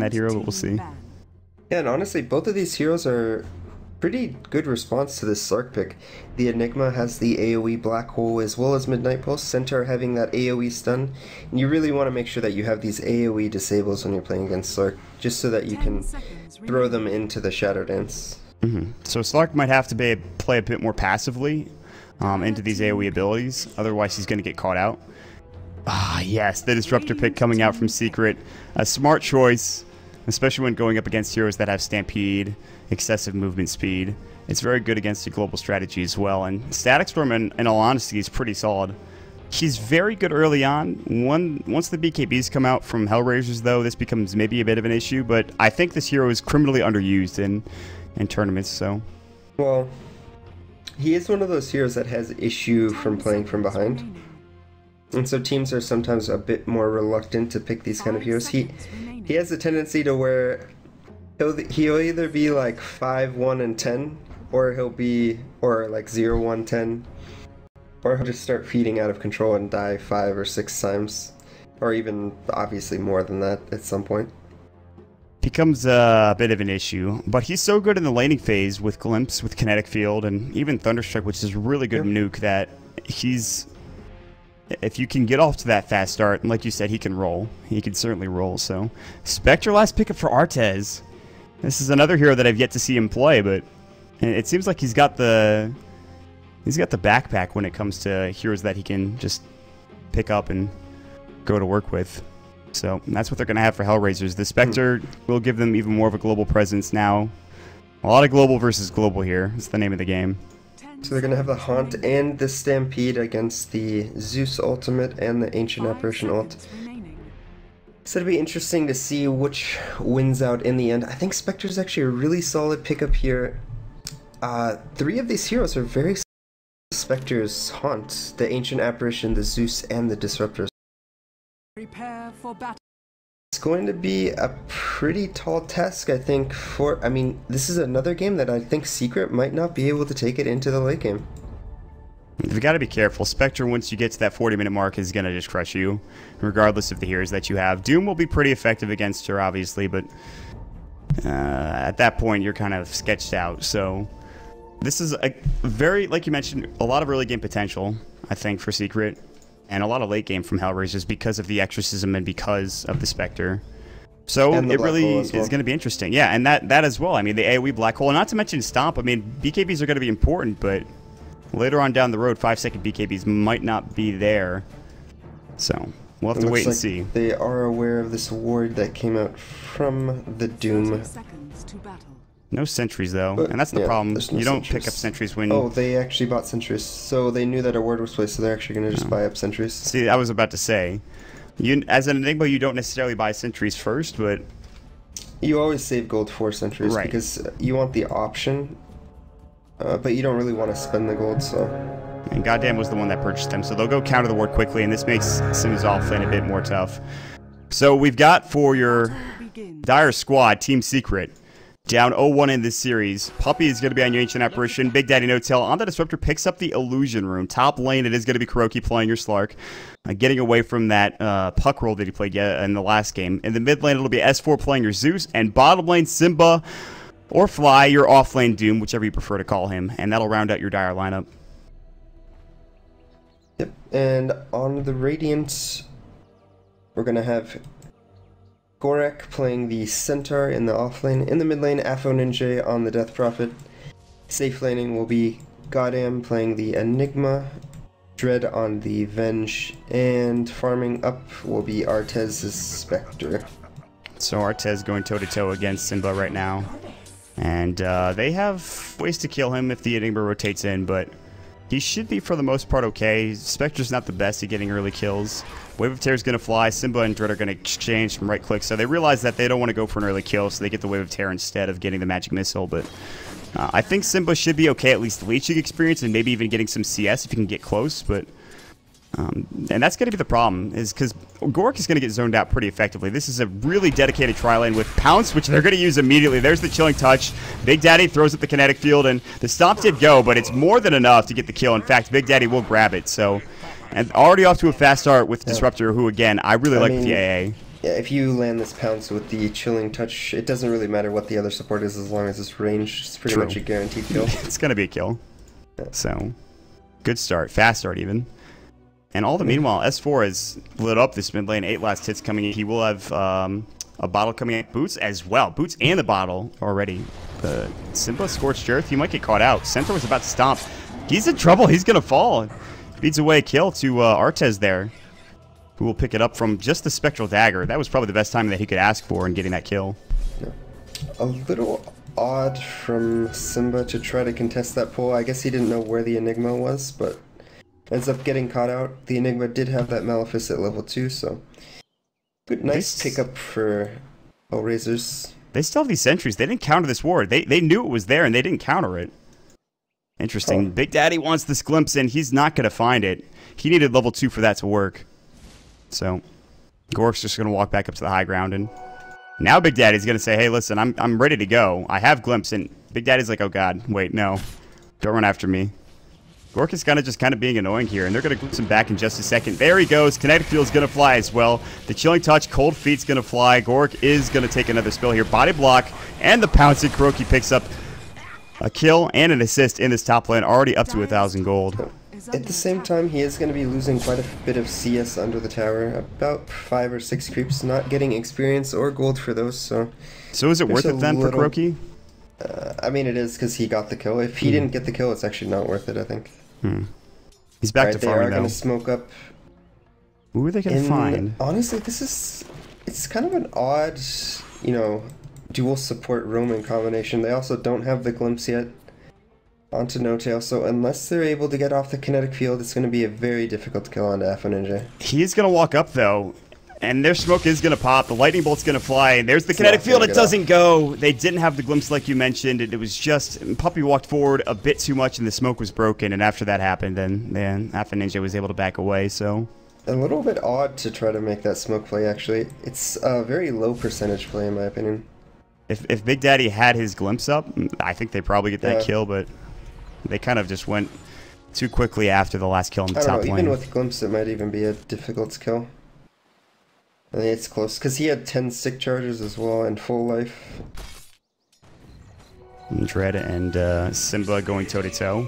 that hero, but we'll see. Yeah, and honestly, both of these heroes are pretty good response to this Slark pick. The Enigma has the AoE Black Hole as well as Midnight Pulse, Centaur having that AoE stun. And you really want to make sure that you have these AoE disables when you're playing against Slark, just so that you can throw them into the Shadow Dance. Mm -hmm. So Slark might have to be, play a bit more passively um, into these AoE abilities, otherwise he's going to get caught out. Ah, yes, the Disruptor pick coming out from Secret. A smart choice, especially when going up against heroes that have Stampede, excessive movement speed. It's very good against the global strategy as well. And Static Storm, in, in all honesty, is pretty solid. He's very good early on. One, once the BKBs come out from Hellraisers, though, this becomes maybe a bit of an issue. But I think this hero is criminally underused in, in tournaments, so... Well, he is one of those heroes that has issue from playing from behind. And so teams are sometimes a bit more reluctant to pick these kind of heroes. He he has a tendency to where he'll he'll either be like 5 1 and 10 or he'll be or like 0 1 10 or he'll just start feeding out of control and die 5 or 6 times or even obviously more than that at some point. Becomes uh, a bit of an issue, but he's so good in the laning phase with Glimpse, with Kinetic Field, and even Thunderstrike, which is really good nuke that he's if you can get off to that fast start, and like you said, he can roll. He can certainly roll. So, Spectre last pickup for Artez. This is another hero that I've yet to see him play, but it seems like he's got the he's got the backpack when it comes to heroes that he can just pick up and go to work with. So that's what they're going to have for Hellraisers. The Spectre hmm. will give them even more of a global presence now. A lot of global versus global here. It's the name of the game. So they're going to have the Haunt and the Stampede against the Zeus Ultimate and the Ancient Apparition Ult. So it'll be interesting to see which wins out in the end. I think Spectre's actually a really solid pickup here. Uh, three of these heroes are very Spectre's Haunt, the Ancient Apparition, the Zeus, and the Disruptors. Prepare for battle. It's going to be a pretty tall task, I think, for... I mean, this is another game that I think Secret might not be able to take it into the late game. You've got to be careful. Spectre, once you get to that 40-minute mark, is going to just crush you, regardless of the heroes that you have. Doom will be pretty effective against her, obviously, but uh, at that point, you're kind of sketched out. So this is a very, like you mentioned, a lot of early game potential, I think, for Secret and a lot of late game from Hellraisers because of the Exorcism and because of the Spectre. So it really well. is going to be interesting. Yeah, and that that as well. I mean, the AoE black hole, not to mention Stomp. I mean, BKBs are going to be important, but later on down the road, five second BKBs might not be there. So we'll have to wait and see. They are aware of this award that came out from the Doom no sentries though, but, and that's the yeah, problem. No you don't pick up sentries when. Oh, they actually bought sentries, so they knew that a word was placed, so they're actually going to just oh. buy up sentries. See, I was about to say, you as an enigma, you don't necessarily buy sentries first, but you always save gold for sentries right. because you want the option, uh, but you don't really want to spend the gold. So. And Goddam was the one that purchased them, so they'll go counter the ward quickly, and this makes Sims offlane a bit more tough. So we've got for your Dire Squad Team Secret. Down 0-1 in this series. Puppey is going to be on your Ancient Apparition. Big Daddy No-Tail on the Disruptor picks up the Illusion Rune. Top lane, it is going to be KuroKy playing your Slark. Uh, getting away from that uh, puck role that he played in the last game. In the mid lane, it'll be S4 playing your Zeus. And bottom lane, Simba or Fly, your off lane Doom, whichever you prefer to call him. And that'll round out your Dire lineup. Yep, and on the Radiant, we're going to have Gorek playing the Centaur in the off lane. In the mid lane, Afo Ninja on the Death Prophet. Safe laning will be Goddam playing the Enigma. Dread on the Venge. And farming up will be Artez's Spectre. So Artez going toe to toe against Simba right now. And uh, they have ways to kill him if the Enigma rotates in, but he should be, for the most part, okay. Spectre's not the best at getting early kills. Wave of Terror is going to fly. Simba and Dread are going to exchange from right click. So they realize that they don't want to go for an early kill, so they get the Wave of Terror instead of getting the Magic Missile. But uh, I think Simba should be okay, at least leeching experience, and maybe even getting some CS if you can get close. But um, and that's going to be the problem, is because Gork is going to get zoned out pretty effectively. This is a really dedicated tri lane with Pounce, which they're going to use immediately. There's the Chilling Touch. Big Daddy throws up the kinetic field, and the Stomp did go, but it's more than enough to get the kill. In fact, Big Daddy will grab it. So, and already off to a fast start with Disruptor, who, again, I really I like mean, the AA. Yeah, if you land this pounce with the chilling touch, it doesn't really matter what the other support is as long as it's ranged. It's pretty True. much a guaranteed kill. it's gonna be a kill. So, good start, fast start even. And all the meanwhile, S4 has lit up this mid lane. Eight last hits coming in. He will have um, a bottle coming in. Boots as well. Boots and the bottle already. The Simba Scorched Earth. He might get caught out. Centaur was about to stomp. He's in trouble. He's gonna fall. Beats away a kill to uh, Artez there, who will pick it up from just the Spectral Dagger. That was probably the best time that he could ask for in getting that kill. A little odd from Simba to try to contest that pull. I guess he didn't know where the Enigma was, but ends up getting caught out. The Enigma did have that Malefice at level 2, so good, nice This- pickup for Hellraisers. They still have these sentries. They didn't counter this ward. They they knew it was there and they didn't counter it. Interesting. Oh. Big Daddy wants this glimpse in. He's not going to find it. He needed level 2 for that to work. So, Gork's just going to walk back up to the high ground. And now Big Daddy's going to say, hey, listen, I'm, I'm ready to go. I have glimpse. And Big Daddy's like, oh, God, wait, no. Don't run after me. Gork is kind of just kind of being annoying here, and they're going to glimpse him back in just a second. There he goes. Kinetic Field's going to fly as well. The Chilling Touch, Cold Feet's going to fly. Gork is going to take another spill here. Body block, and the Pouncing KuroKy picks up a kill and an assist in this top lane, already up to a 1,000 gold. At the same time, he is going to be losing quite a bit of CS under the tower. About 5 or 6 creeps, not getting experience or gold for those, so... So is it worth it then for little- KuroKy? Uh, I mean, it is because he got the kill. If Hmm. he didn't get the kill, it's actually not worth it, I think. Hmm. He's back Alright, to they are going to smoke up Who are they going to find? Honestly, this is it's kind of an odd, you know, dual support Roman combination. They also don't have the glimpse yet onto No Tail, so unless they're able to get off the kinetic field, it's going to be a very difficult kill onto Afo Ninja. He is going to walk up, though, and their smoke is going to pop. The lightning bolt's going to fly, and there's the kinetic field. It doesn't go. They didn't have the glimpse like you mentioned. It, it was just Puppey walked forward a bit too much, and the smoke was broken. And after that happened, then then Afo Ninja was able to back away. So A little bit odd to try to make that smoke play. Actually, it's a very low percentage play in my opinion. If if Big Daddy had his glimpse up, I think they probably get that Yeah. kill. But they kind of just went too quickly after the last kill in the I top know. lane. Even with glimpse, it might even be a difficult kill. I think it's close because he had 10 stick charges as well and full life. Dread and uh, Simba going toe to toe.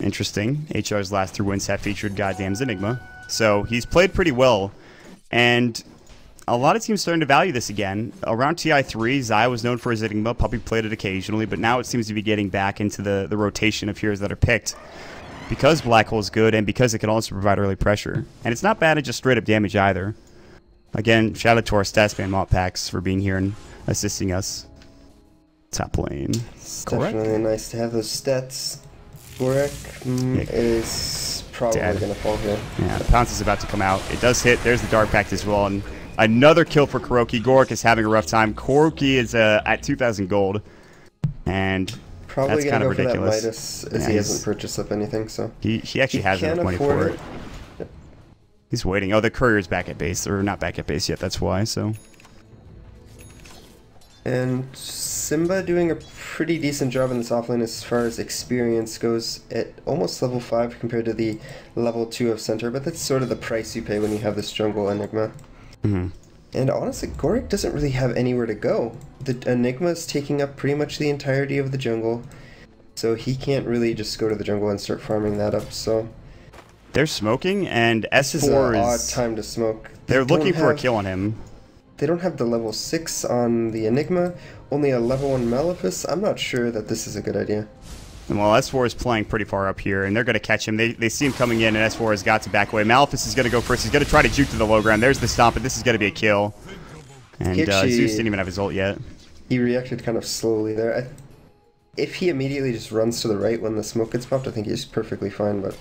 Interesting. HR's last three wins have featured Goddam's Enigma. So he's played pretty well. And a lot of teams starting to value this again. Around TI3, Zai was known for his Enigma. Puppey played it occasionally, but now it seems to be getting back into the, the rotation of heroes that are picked. Because Black Hole's good and because it can also provide early pressure. And it's not bad at just straight up damage either. Again, shout out to our Statsman Mop Packs for being here and assisting us. Top lane. It's Correct. definitely nice to have those stats. Gorek mm, Yeah. is probably going to fall here. Yeah, the pounce is about to come out. It does hit. There's the Dark Pact as well. And another kill for KuroKy. Gork is having a rough time. KuroKy is uh, at 2,000 gold. And Probably That's kind of go for that ridiculous. Midas as Yeah, he hasn't purchased up anything, so. he, he actually He has enough money for it. it. He's waiting. Oh, the courier's back at base. Or not back at base yet. That's why. So And Simba doing a pretty decent job in this offlane as far as experience goes at almost level 5 compared to the level 2 of Centaur, but that's sort of the price you pay when you have this jungle Enigma. Mhm. And honestly, Gorek doesn't really have anywhere to go. The Enigma is taking up pretty much the entirety of the jungle, so he can't really just go to the jungle and start farming that up. So they're smoking. And this is S4 an odd time to smoke. They They're looking for a kill on him. They don't have the level six on the Enigma. Only a level one Malefice. I'm not sure that this is a good idea. And Well, S4 is playing pretty far up here, and they're going to catch him. They, they see him coming in, and S4 has got to back away. Malefice is going to go first. He's going to try to juke to the low ground. There's the stomp, but this is going to be a kill. And uh, Zeus didn't even have his ult yet. He reacted kind of slowly there. I, if he immediately just runs to the right when the smoke gets popped, I think he's perfectly fine. But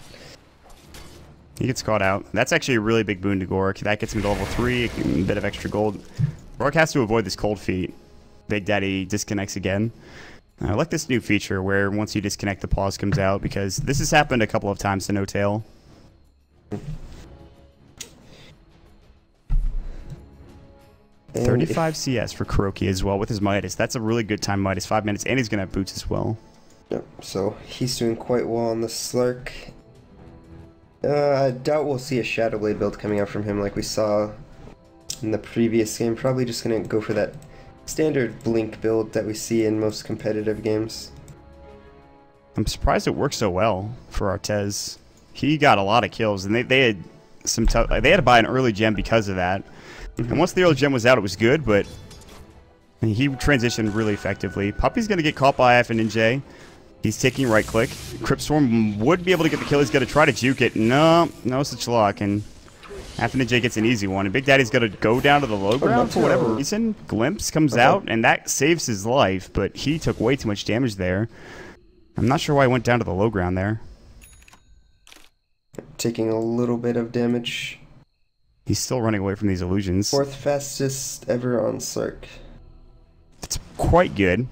He gets caught out. That's actually a really big boon to Gork. That gets him to level 3, a bit of extra gold. Gork has to avoid this cold feet. Big Daddy disconnects again. I like this new feature where once you disconnect, the pause comes out because this has happened a couple of times to No Tail. and 35 CS for KuroKy as well with his Midas. That's a really good time Midas. Five minutes, and he's going to have boots as well. Yep, so he's doing quite well on the Slark. Uh, I doubt we'll see a Shadow Blade build coming out from him like we saw in the previous game. Probably just gonna go for that standard Blink build that we see in most competitive games. I'm surprised it worked so well for Artez. He got a lot of kills, and they, they had some tough. They had to buy an early gem because of that. Mm-hmm. And once the early gem was out, it was good, but he transitioned really effectively. Puppey's going to get caught by FNJ. He's taking right click. Crypt Swarm would be able to get the kill. He's going to try to juke it. No, no such luck. And FNJ gets an easy one. And Big Daddy's going to go down to the low ground for whatever oh, reason. Glimpse comes okay. out, and that saves his life, but he took way too much damage there. I'm not sure why I went down to the low ground there. Taking a little bit of damage. He's still running away from these illusions. Fourth fastest ever on Slark. It's quite good.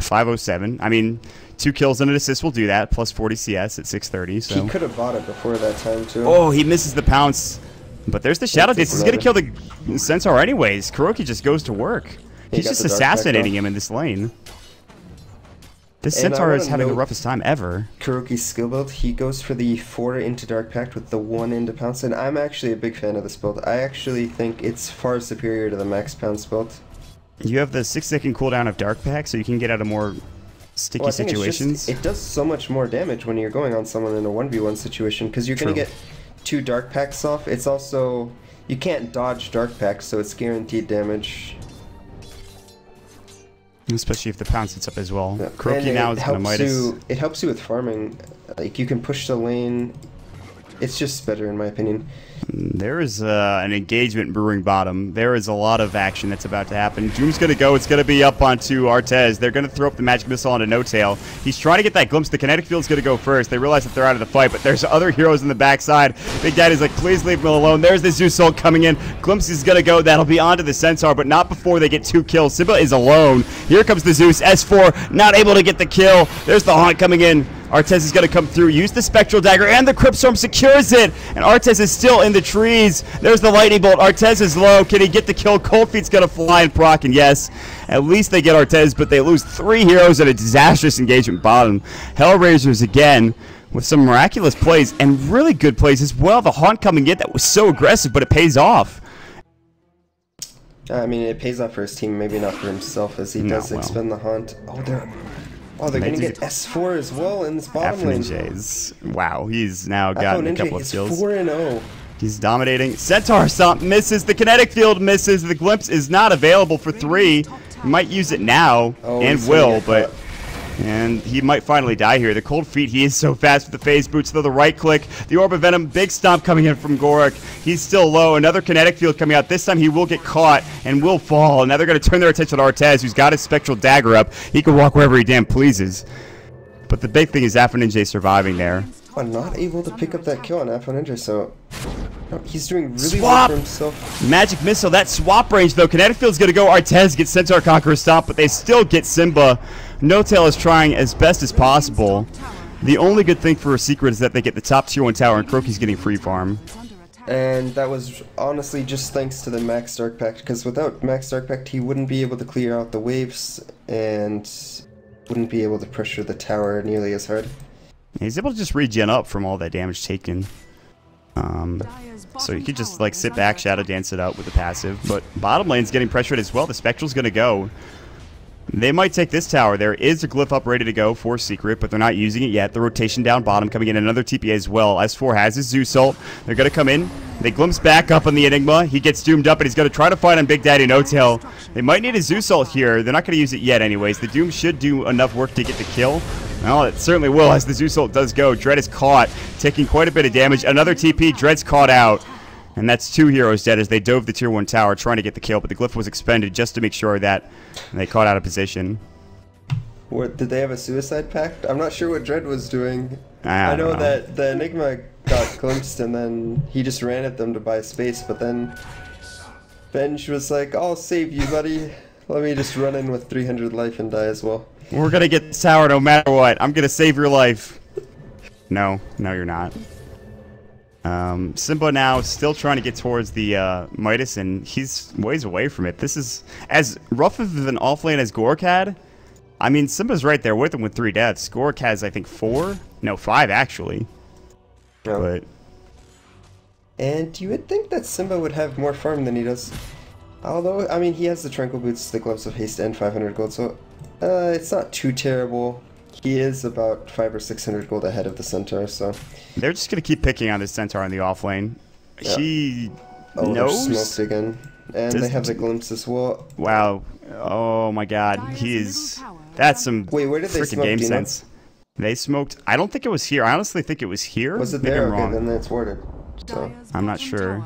507. I mean, two kills and an assist will do that, plus 40 CS at 630. So He could have bought it before that time, too. Oh, he misses the pounce. But there's the Shadow Dance. He's going to kill the Centaur anyways. KuroKy just goes to work. He's just assassinating him in this lane. This Centaur is having the roughest time ever. KuroKy's skill build, he goes for the 4 into Dark Pact with the 1 into Pounce, and I'm actually a big fan of this build. I actually think it's far superior to the Max Pounce build. You have the 6 second cooldown of Dark Pact, so you can get out of more sticky well, situations. Just, it does so much more damage when you're going on someone in a 1v1 situation, because you're going to get two Dark Pacts off. It's also... You can't dodge Dark Pacts, so it's guaranteed damage. Especially if the pound sits up as well. Yeah. KuroKy now is going to Midas. You, it helps you with farming. Like, you can push the lane. It's just better, in my opinion. There is uh, an engagement brewing bottom. There is a lot of action that's about to happen. Doom's going to go. It's going to be up onto Artez. They're going to throw up the magic missile onto No Tail. He's trying to get that glimpse. The kinetic field's going to go first. They realize that they're out of the fight, but there's other heroes in the backside. Big Daddy's like, please leave me alone. There's the Zeus Ult coming in. Glimpse is going to go. That'll be onto the Centaur, but not before they get two kills. Simba is alone. Here comes the Zeus. S4 not able to get the kill. There's the Haunt coming in. Artez is going to come through, use the Spectral Dagger, and the Crypt Swarm secures it. And Artez is still in the trees. There's the Lightning Bolt. Artez is low. Can he get the kill? Cold Feet's going to fly and proc, and yes, at least they get Artez, but they lose three heroes at a disastrous engagement bottom. Hellraisers again with some miraculous plays and really good plays as well. The Haunt coming in that was so aggressive, but it pays off. Uh, I mean, it pays off for his team, maybe not for himself, as he does well. expend the Haunt. Oh, they're Oh, they're going to get S4 as well in this bottom lane. J's. Wow, he's now gotten a couple of kills. 4 and 0. He's dominating. Centaur Stomp misses. The kinetic field misses. The glimpse is not available for three. He might use it now oh, and will, but and he might finally die here. The cold feet, he is so fast with the phase boots, though the right click, the orb of venom, big stomp coming in from Gorek. He's still low. Another kinetic field coming out. This time he will get caught and will fall. And now they're going to turn their attention to Artez, who's got his spectral dagger up. He can walk wherever he damn pleases. But the big thing is Ninja surviving there. I'm not able to pick up that kill on Ninja, so he's doing really swap. well for himself. Magic missile, that swap range though. Kinetic Field's gonna go Artez, get Centaur Conqueror Stomp, but they still get Simba. No Tail is trying as best as possible. The only good thing for a secret is that they get the top tier 1 tower and KuroKy's getting free farm. And that was honestly just thanks to the Max Dark Pact, because without Max Dark Pact he wouldn't be able to clear out the waves and wouldn't be able to pressure the tower nearly as hard. He's able to just regen up from all that damage taken. Um, so you could just like sit back, Shadow Dance it out with the passive. But bottom lane's getting pressured as well. The Spectral's going to go. They might take this tower. There is a glyph up ready to go for Secret, but they're not using it yet. The rotation down bottom coming in. Another TPA as well. S4 has his Zeus ult. They're going to come in. They glimpse back up on the Enigma. He gets doomed up, and he's going to try to fight on Big Daddy No Tail. They might need a Zeus ult here. They're not going to use it yet anyways. The Doom should do enough work to get the kill. Well, it certainly will as the Zeus ult does go. Dread is caught, taking quite a bit of damage. Another TP. Dread's caught out. And that's two heroes dead as they dove the tier 1 tower trying to get the kill, but the glyph was expended just to make sure that they caught out of position. What, did they have a suicide pact? I'm not sure what Dread was doing. I, I know, know, that the Enigma got glimpsed and then he just ran at them to buy space, but then Venge was like, I'll save you, buddy. Let me just run in with 300 life and die as well. We're gonna get this tower no matter what. I'm gonna save your life. No, no you're not. Um, Simba now still trying to get towards the uh, Midas, and he's ways away from it. This is as rough of an offlane as Gorek had. I mean, Simba's right there with him with three deaths. Gorek has, I think, four? No, five, actually. But And you would think that Simba would have more farm than he does. Although, I mean, he has the Tranquil Boots, the Gloves of Haste, and 500 gold, so uh, it's not too terrible. He is about 5 or 600 gold ahead of the Centaur, so... They're just going to keep picking on this Centaur in the off lane. Yeah. He Oh, knows... smoked again. And Does- they have the glimpse as well. Wow. Oh my god. He is... That's some Wait, where did they freaking smoke, game do know? sense. They smoked... I don't think it was here. I honestly think it was here. Was it Maybe there? I'm Okay, wrong. then it's worded. So, I'm not sure.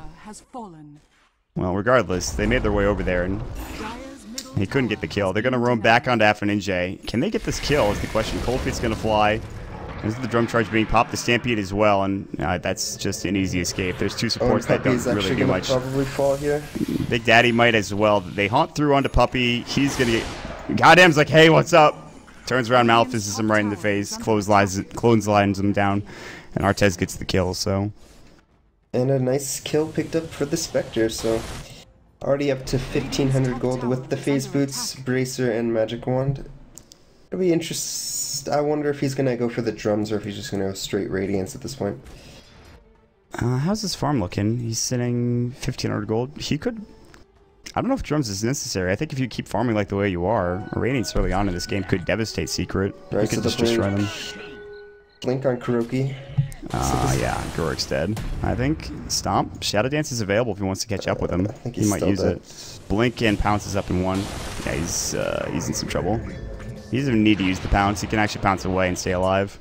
Well, regardless, they made their way over there, and he couldn't get the kill. They're going to roam back onto Affinj. Can they get this kill is the question. Cold Feet's going to fly. This is the drum charge being popped, the Stampede as well, and uh, that's just an easy escape. There's two and supports that don't really do much. probably fall here. Big Daddy might as well. They haunt through onto Puppey. He's going to get... Goddam's like, hey, what's up? Turns around, Malefices him right in the face, clotheslines, clotheslines him down, and Artez gets the kill, so... And a nice kill picked up for the Spectre, so already up to 1500 gold with the Phase Boots, Bracer, and Magic Wand. It'll be interest. I wonder if he's gonna go for the drums or if he's just gonna go straight Radiance at this point. Uh, how's his farm looking? He's sitting 1500 gold. He could. I don't know if drums is necessary. I think if you keep farming like the way you are, Radiance early on in this game could devastate Secret. Right, you could the just destroy them. Blink on KuroKy. Uh, yeah, Gorek's dead. I think. Stomp. Shadow Dance is available if he wants to catch up with him. I think he might use dead. it. Blink and pounces up in one. Yeah, he's uh, he's in some trouble. He doesn't even need to use the pounce. He can actually pounce away and stay alive.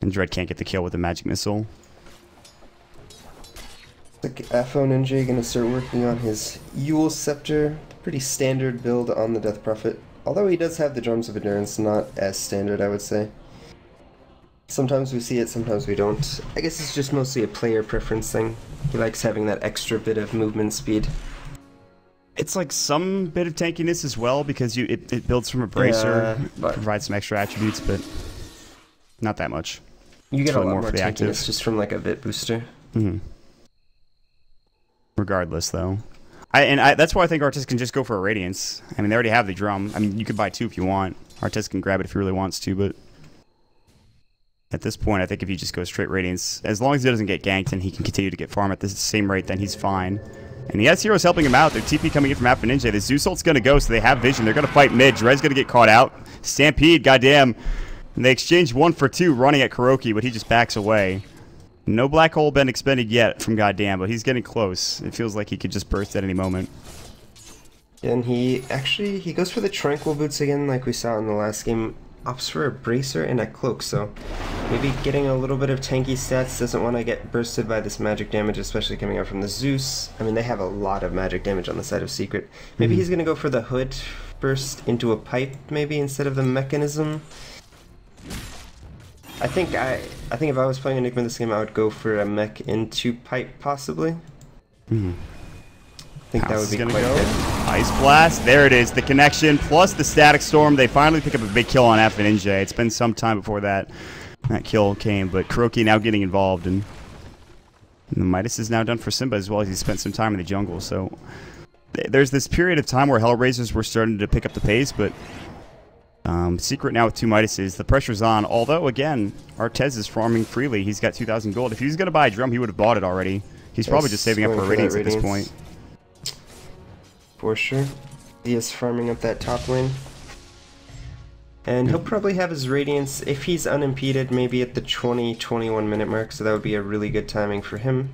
And Dread can't get the kill with the magic missile. Like Afo Ninja gonna start working on his Yule Scepter. Pretty standard build on the Death Prophet. Although he does have the Drums of Endurance, not as standard, I would say. Sometimes we see it, sometimes we don't. I guess it's just mostly a player preference thing. He likes having that extra bit of movement speed. It's like some bit of tankiness as well because you it, it builds from a bracer, Yeah, but- provides some extra attributes, but not that much. You get really a lot more more, active. tankiness just from like a Vit booster. hmm Regardless, though, I and I, that's why I think Artez can just go for a radiance. I mean, they already have the drum. I mean, you could buy two if you want. Artez can grab it if he really wants to, but at this point, I think if he just goes straight radiance, as long as he doesn't get ganked and he can continue to get farm at the same rate, then he's fine. And he has heroes helping him out. Their TP coming in from Afo Ninja. The Zeus ult's gonna go, so they have vision. They're gonna fight mid. Red's gonna get caught out. Stampede, goddamn. And they exchange one for two running at KuroKy, but he just backs away. No black hole been expended yet from Goddam, but he's getting close. It feels like he could just burst at any moment. And he actually he goes for the tranquil boots again, like we saw in the last game. Opts for a bracer and a cloak, so maybe getting a little bit of tanky stats. Doesn't want to get bursted by this magic damage, especially coming out from the Zeus. I mean, they have a lot of magic damage on the side of Secret. Maybe he's gonna go for the hood burst into a pipe, maybe instead of the Mekansm. I think I I think if I was playing Enigma this game, I would go for a mech into pipe, possibly. Mhm. I think that House would be gonna quite go. good. Ice Blast. There it is. The connection plus the Static Storm. They finally pick up a big kill on F and NJ. It's been some time before that that kill came, but KuroKy now getting involved, and, and the Midas is now done for Simba as well as he spent some time in the jungle. So th- there's this period of time where Hellraisers were starting to pick up the pace, but um, Secret now with two Midases. The pressure's on. Although again, Artez is farming freely. He's got 2,000 gold. If he was going to buy a drum, he would have bought it already. He's probably Yes, just saving up for that radiance at this point. For sure. He is farming up that top lane. And he'll probably have his Radiance, if he's unimpeded, maybe at the 20 21 minute mark, so that would be a really good timing for him.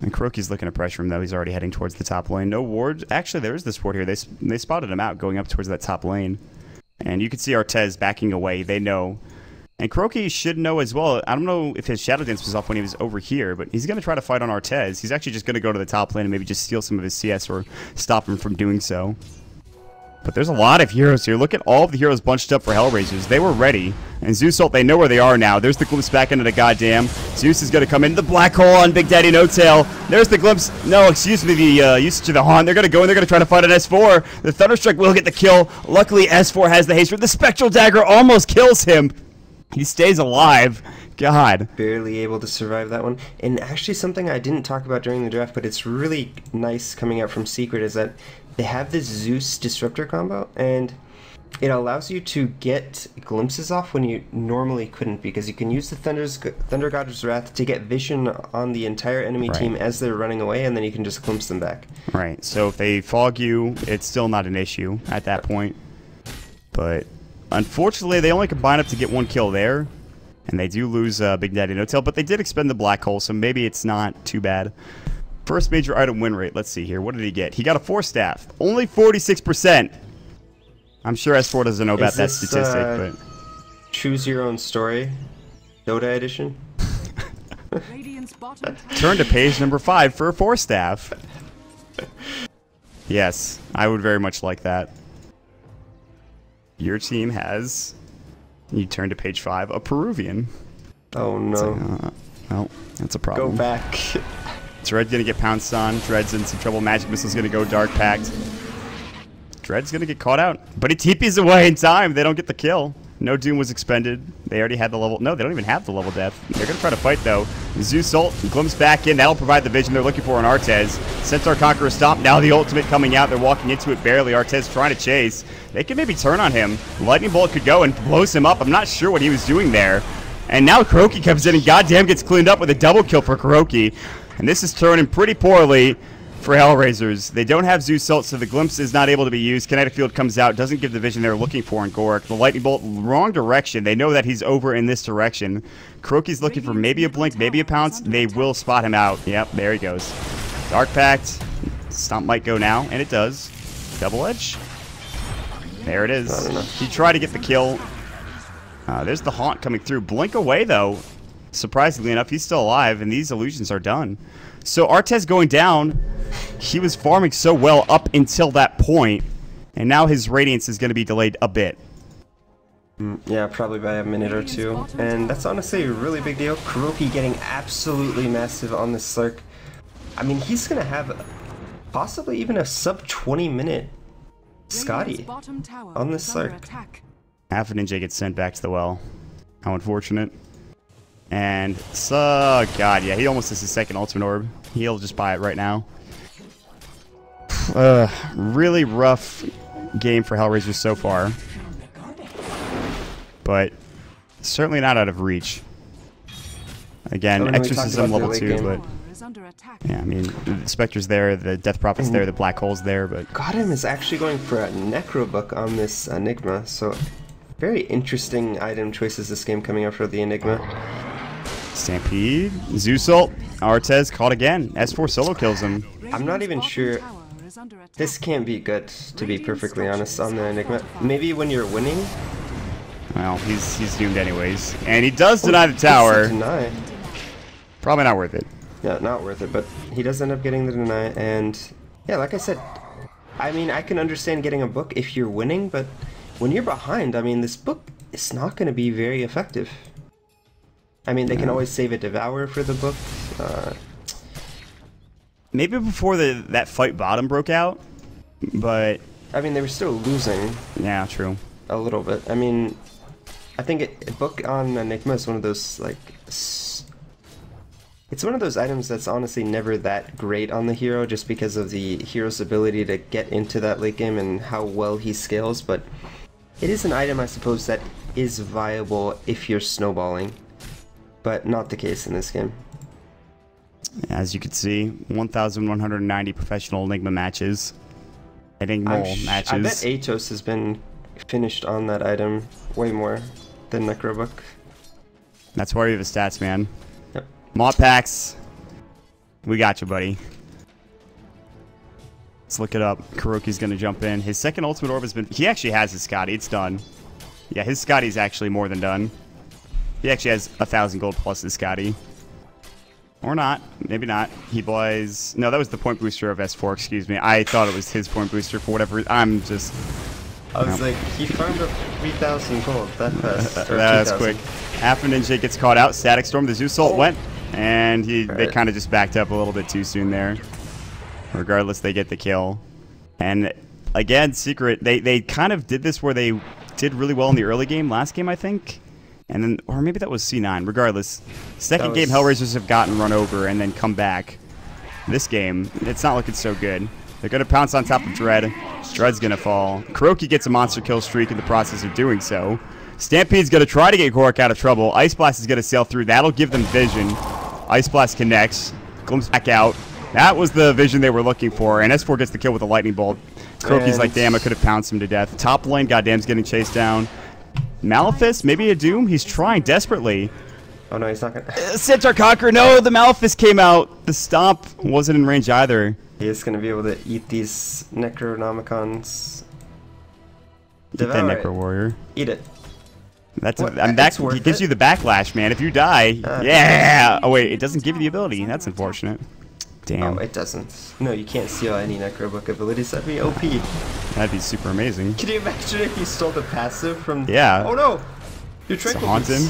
And KuroKy's looking to pressure him, though. He's already heading towards the top lane. No ward. Actually, there is this ward here. They, they spotted him out going up towards that top lane. And you can see Artez backing away. They know. And KuroKy should know as well. I don't know if his Shadow Dance was off when he was over here, but he's going to try to fight on Artez. He's actually just going to go to the top lane and maybe just steal some of his CS or stop him from doing so. But there's a lot of heroes here. Look at all of the heroes bunched up for Hellraisers. They were ready. And Zeus ult, they know where they are now. There's the glimpse back into the Goddam. Zeus is going to come in. The black hole on Big Daddy No Tail. There's the glimpse. No, excuse me, the uh, usage of the Haunt. They're going to go in. They're going to try to fight an S4. The Thunderstrike will get the kill. Luckily, S4 has the haste. The Spectral Dagger almost kills him. He stays alive. God. Barely able to survive that one. And actually, something I didn't talk about during the draft, but it's really nice coming out from Secret is that they have this Zeus Disruptor combo, and it allows you to get glimpses off when you normally couldn't because you can use the Thunder's, Thunder God's Wrath to get vision on the entire enemy Right. team as they're running away, and then you can just glimpse them back. Right. So if they fog you, it's still not an issue at that point. But unfortunately, they only combine up to get one kill there. And they do lose uh, Big Daddy No Tail, but they did expend the Black Hole, so maybe it's not too bad. First major item win rate. Let's see here. What did he get? He got a Force Staff. Only 46%. I'm sure S4 doesn't know about Is that this, statistic, uh, but Choose your own story, Dota edition. Radiant's bottom tower turn to page number five for a Force Staff. Yes, I would very much like that. Your team has. You turn to page five, a Peruvian. Oh no. Uh, well, that's a problem. Go back. Dread gonna get pounced on. Dread's in some trouble. Magic Missile's gonna go Dark Pact. Dread's gonna get caught out, but he TP's away in time. They don't get the kill. No Doom was expended. They already had the level. No, they don't even have the level death. They're gonna try to fight though. Zeus ult glimpse back in. That'll provide the vision they're looking for on Artez. Centaur Conqueror stop. Now the ultimate coming out. They're walking into it barely. Artez trying to chase. They could maybe turn on him. Lightning Bolt could go and blows him up. I'm not sure what he was doing there. And now KuroKy comes in and Goddam gets cleaned up with a double kill for KuroKy. And this is turning pretty poorly for Hellraisers. They don't have Zeus Ult, so the glimpse is not able to be used. Kinetic Field comes out, doesn't give the vision they're looking for in Gorek. The Lightning Bolt, wrong direction. They know that he's over in this direction. KuroKy's looking for maybe a blink, maybe a pounce. They will spot him out. Yep, there he goes. Dark Pact. Stomp might go now, and it does. Double Edge. There it is. He tried to get the kill. Uh, there's the haunt coming through. Blink away though. Surprisingly enough, he's still alive, and these illusions are done. So Artez going down. He was farming so well up until that point, and now his radiance is going to be delayed a bit. Mm, yeah, probably by a minute or two. And that's honestly a really big deal. KuroKy getting absolutely massive on this Slark. I mean, he's gonna have possibly even a sub 20 minute Skadi. Radiant's bottom tower on this under Slark. attack. Half a ninja gets sent back to the well. How unfortunate. And so, God, yeah, he almost has his second ultimate orb. He'll just buy it right now. Uh, really rough game for Hellraisers so far. But certainly not out of reach. Again, Oh, no, we talked Exorcism level 2, game. but Tower is under attack. yeah, I mean, the Spectre's there, the Death Prophet's there, the Black Hole's there, but Goddam is actually going for a Necrobook on this Enigma, so very interesting item choices this game coming out for the Enigma. Stampede, Zeus ult, Artez caught again. S4 solo kills him. I'm not even sure- bottom tower is under attack. This can't be good, to be perfectly honest, on the Enigma. Maybe when you're winning, Well, he's he's doomed anyways, and he does Oh, deny the oh, the tower. Deny. Probably not worth it. Yeah, not worth it, but he does end up getting the deny, and yeah, like I said, I mean, I can understand getting a book if you're winning, but when you're behind, I mean, this book is not going to be very effective. I mean, they can always save a devour for the book. Uh, Maybe before the that fight bottom broke out, but I mean, they were still losing yeah, true. a little bit. I mean, I think it, a book on Enigma is one of those like. It's one of those items that's honestly never that great on the hero, just because of the hero's ability to get into that late game and how well he scales. But it is an item, I suppose, that is viable if you're snowballing, but not the case in this game. As you can see, 1,190 professional Enigma matches. Enigma sh- I bet matches. Atos has been finished on that item way more than Necrobook. That's why we have the stats, man. Yep. Mott packs. We got you, buddy. Let's look it up. KuroKy's gonna jump in. His second ultimate orb has been. He actually has his Skadi. It's done. Yeah, his Skadi's actually more than done. He actually has a thousand gold plus his Skadi. Or not. Maybe not. He buys. No, that was the point booster of S4. Excuse me. I thought it was his point booster for whatever. I'm just. I was like, he farmed up 3,000 gold that fast. That's 2,000. quick. Afo Ninja gets caught out, Static Storm, the Zeus ult oh. went, and he they kind of just backed up a little bit too soon there. Regardless, they get the kill. And again, Secret, they, they kind of did this where they did really well in the early game, last game, I think. And then, or maybe that was C9. Regardless, second That game, was- Hellraisers have gotten run over and then come back. This game, it's not looking so good. They're going to pounce on top of Dread. Dread's going to fall. KuroKy gets a monster kill streak in the process of doing so. Stampede's going to try to get Gork out of trouble. Ice Blast is going to sail through. That'll give them vision. Ice Blast connects. Glimpse back out. That was the vision they were looking for. And S4 gets the kill with a Lightning Bolt. KuroKy's like, damn, I could have pounced him to death. Top lane, Goddam's getting chased down. Malefice, maybe a Doom? He's trying desperately. Oh no, he's not gonna. Centaur Conqueror, no, the Malefice came out. The Stomp wasn't in range either. He is gonna be able to eat these Necronomicons. That Devour it. Necro Warrior. Eat it. That's What, I mean, that it's he gives it? you the backlash, man. If you die, Uh, yeah. Oh wait, it doesn't give you the ability. That's unfortunate. Damn, Oh, it doesn't. No, you can't steal any Necrobook abilities. That'd be OP. that'd be super amazing. Can you imagine if you stole the passive from? Yeah. Oh no! You're It's tranquil. haunting.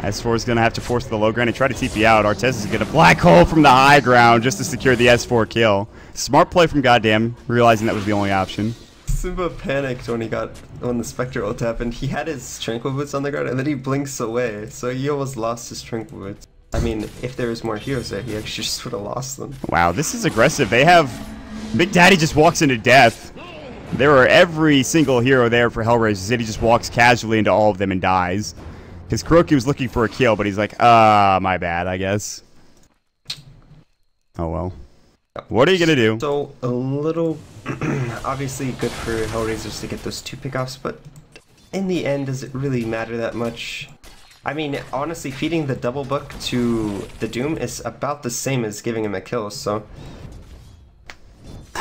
S4 is gonna have to force the low ground and try to TP out. Artez is gonna black hole from the high ground just to secure the S4 kill. Smart play from Goddam, realizing that was the only option. Simba panicked when he got when the Spectre ult happened. He had his tranquil boots on the ground and then he blinks away, so he almost lost his tranquil boots. I mean, if there was more heroes there, he actually just would have lost them. Wow, this is aggressive. They have Big Daddy just walks into death. There are every single hero there for Hellraiser. City just walks casually into all of them and dies. Because KuroKy was looking for a kill, but he's like, ah, my bad, I guess. Oh well. What are you gonna do? So a little, obviously good for Hellraisers to get those two pickoffs, but in the end, does it really matter that much? I mean, honestly, feeding the double book to the Doom is about the same as giving him a kill. So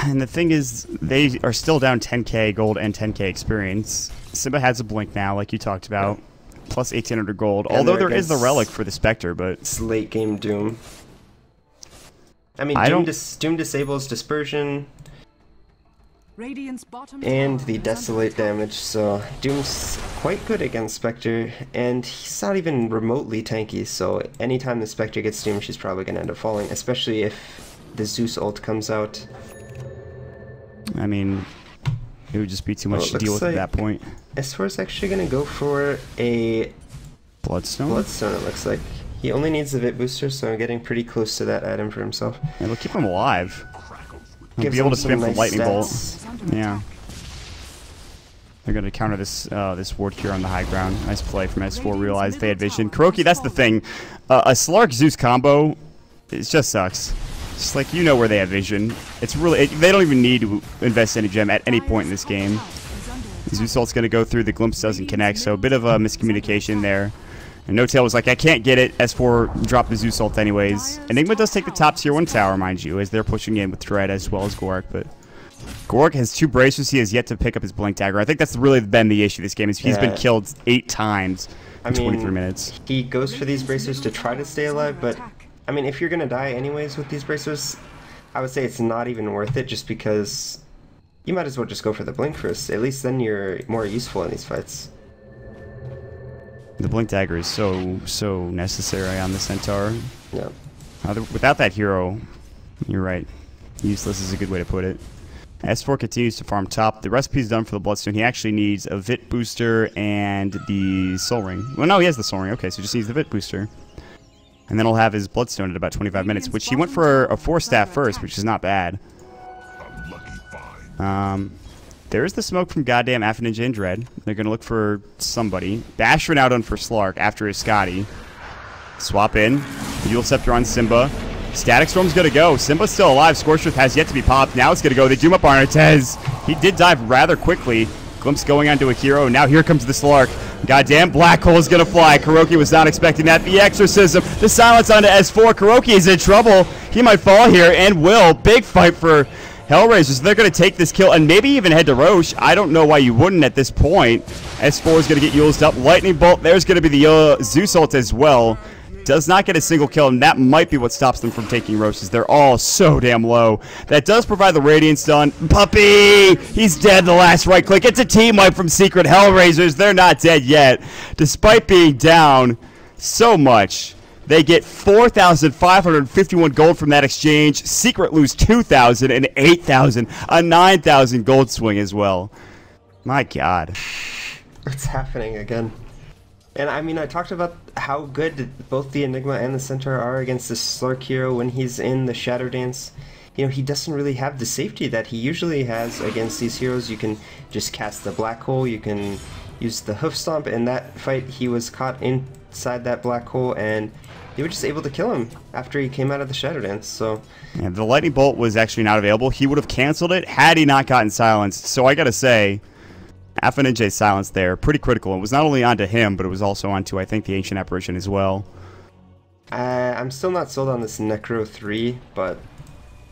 And the thing is, they are still down 10k gold and 10k experience. Simba has a blink now, like you talked about, plus 1800 gold. And Although there is the relic for the Spectre, but it's late game Doom. I mean, I Doom, don't- dis- Doom disables dispersion Radiant's bottom and the desolate damage, so Doom's quite good against Spectre, and he's not even remotely tanky, so anytime the Spectre gets Doom, she's probably gonna end up falling, especially if the Zeus ult comes out. I mean, it would just be too much it to deal with looks at that point. S4's actually gonna go for a Bloodstone? Bloodstone, it looks like. He only needs the Vit booster, so I'm getting pretty close to that item for himself. It'll keep him alive. He'll be able to some spam from nice lightning bolt. stats. Is under Yeah. They're going to counter this uh, this ward here on the high ground. Nice play from S4. Realized they had vision. KuroKy, that's the thing. Uh, a Slark Zeus combo, it just sucks. It's like you know where they have vision. It's really it, they don't even need to invest any gem at any point in this game. Is under. Zeus ult's going to go through. The glimpse doesn't connect, so a bit of a miscommunication there. And No Tail was like, I can't get it. S4 dropped the Zeus ult anyways. Enigma does take the top tier 1 tower, mind you, as they're pushing in with Dread as well as Gork, but Gork has two bracers. He has yet to pick up his Blink Dagger. I think that's really been the issue this game is he's been killed eight times I in 23 mean, minutes. He goes for these bracers to try to stay alive, but I mean, if you're gonna die anyways with these bracers, I would say it's not even worth it just because you might as well just go for the blink first. At least then you're more useful in these fights. The Blink Dagger is so, so necessary on the Centaur. Yeah. Without that hero, you're right. Useless is a good way to put it. S4 continues to farm top. The recipe's done for the Bloodstone. He actually needs a Vit booster and the Soul Ring. Well, no, he has the Soul Ring. Okay, so he just needs the Vit booster. And then he'll have his Bloodstone at about 25 minutes, which he went for a Force Staff first, which is not bad. Um, there's the smoke from Goddam Alpha and Dread. They're going to look for somebody. Bashford out on for Slark after his Skadi. Swap in. Dual Scepter on Simba. Static Storm's gonna go. Simba's still alive. Scorched has yet to be popped. Now it's gonna go. They doom up on Artez. He did dive rather quickly. Glimpse going onto a hero. Now here comes the Slark. Goddam Black Hole is gonna fly. KuroKy was not expecting that. The Exorcism. The silence onto S4. KuroKy is in trouble. He might fall here and will. Big fight for Hellraisers. They're gonna take this kill and maybe even head to Rosh. I don't know why you wouldn't at this point. S4 is gonna get used up. Lightning Bolt. There's gonna be the uh, Zeus ult as well does not get a single kill, and that might be what stops them from taking Roaches. They're all so damn low. That does provide the Radiant stun. Puppey! He's dead, the last right click. It's a team wipe from Secret Hellraisers. They're not dead yet. Despite being down so much, they get 4,551 gold from that exchange. Secret lose 2,000 and 8,000. A 9,000 gold swing as well. My god. It's happening again. And I mean, I talked about how good both the Enigma and the Centaur are against the Slark hero when he's in the Shadow Dance. you know, he doesn't really have the safety that he usually has against these heroes. You can just cast the black hole, you can use the hoof stomp. In that fight, he was caught inside that black hole, and they were just able to kill him after he came out of the Shadow Dance. So, Yeah, the lightning bolt was actually not available. He would have canceled it had he not gotten silenced. So I gotta say, Ninja's silence there, pretty critical. It was not only onto him, but it was also onto I think the Ancient Apparition as well. uh, I'm still not sold on this Necro 3, but